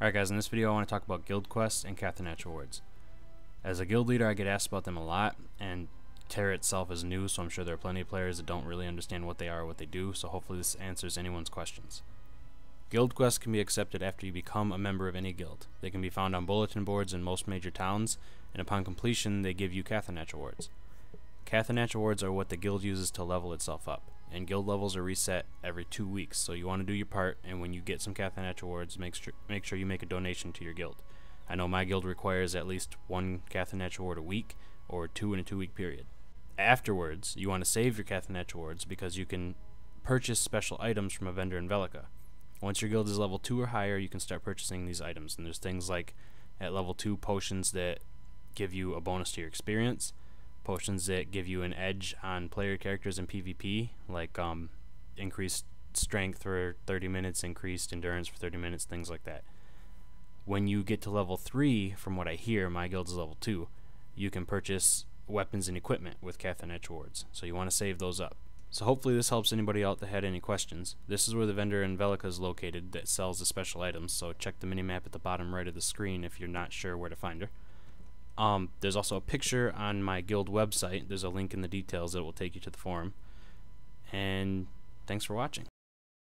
Alright guys, in this video I want to talk about guild quests and Catharnach awards. As a guild leader I get asked about them a lot, and TERA itself is new so I'm sure there are plenty of players that don't really understand what they are or what they do, so hopefully this answers anyone's questions. Guild quests can be accepted after you become a member of any guild. They can be found on bulletin boards in most major towns, and upon completion they give you Catharnach awards. Catharnach awards are what the guild uses to level itself up, and guild levels are reset every two weeks, so you want to do your part, and when you get some Catharnach awards, make sure, make sure you make a donation to your guild. I know my guild requires at least one Catharnach award a week, or two in a two week period. Afterwards, you want to save your Catharnach awards because you can purchase special items from a vendor in Velica. Once your guild is level 2 or higher, you can start purchasing these items, and there's things like at level 2 potions that give you a bonus to your experience, potions that give you an edge on player characters in PvP, like um, increased strength for 30 minutes, increased endurance for 30 minutes, things like that. When you get to level 3, from what I hear, my guild is level 2, you can purchase weapons and equipment with Catharnach awards, so you want to save those up. So hopefully this helps anybody out that had any questions. This is where the vendor in Velica is located that sells the special items, so check the minimap at the bottom right of the screen if you're not sure where to find her. Um, there's also a picture on my guild website. There's a link in the details that will take you to the forum. And thanks for watching.